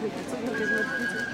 次のページの